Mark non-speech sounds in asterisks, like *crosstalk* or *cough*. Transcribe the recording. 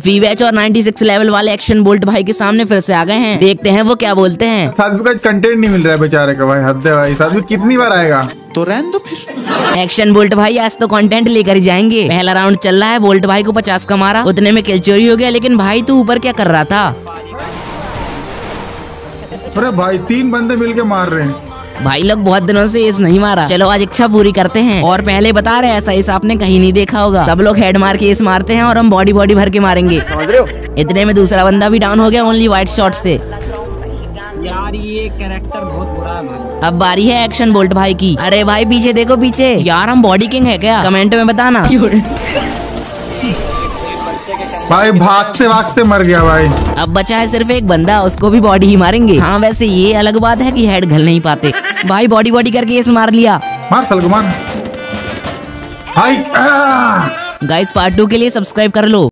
फीवेच और 96 लेवल वाले action bolt भाई के सामने फिर से आ गए हैं। देखते हैं वो क्या बोलते हैं। साधु का कंटेंट नहीं मिल रहा है बेचारे का भाई हद है भाई। साधु कितनी बार आएगा? तो रहने दो फिर। एक्शन बोल्ट भाई आज तो कंटेंट लेकर ही जाएँगे। पहला राउंड चल रहा है बोल्ट भाई को पचास का मारा। उतने में किल चोरी हो गया लेकिन भाई तू ऊपर क्या कर रहा था? अरे भाई तीन बंदे मिलके मार रहे हैं। भाई लोग बहुत दिनों से इस नहीं मारा। चलो आज इच्छा पूरी करते हैं। और पहले बता रहे ऐसा इस आपने कहीं नहीं देखा होगा। सब लोग हेड मार के इस मारते हैं और हम बॉडी बॉडी भर के मारेंगे। समझ रहे हो? इतने में दूसरा बंदा भी डाउन हो गया ओनली व्हाइट शॉट से। यार ये कैरेक्टर बहुत बुरा है भाई अब बारी है एक्शन बोल्ट भाई की। अरे भाई पीछे देखो पीछे। यार हम बॉडी किंग है क्या? कमेंट में बताना। *laughs* भाई भागते भागते मर गया भाई। अब बचा है सिर्फ़ एक बंदा उसको भी बॉडी ही मारेंगे। हाँ वैसे ये अलग बात है कि हेड घल नहीं पाते। भाई बॉडी बॉडी करके इसे मार लिया। मार सल मार। भाई गाइस पार्ट टू के लिए सब्सक्राइब कर लो।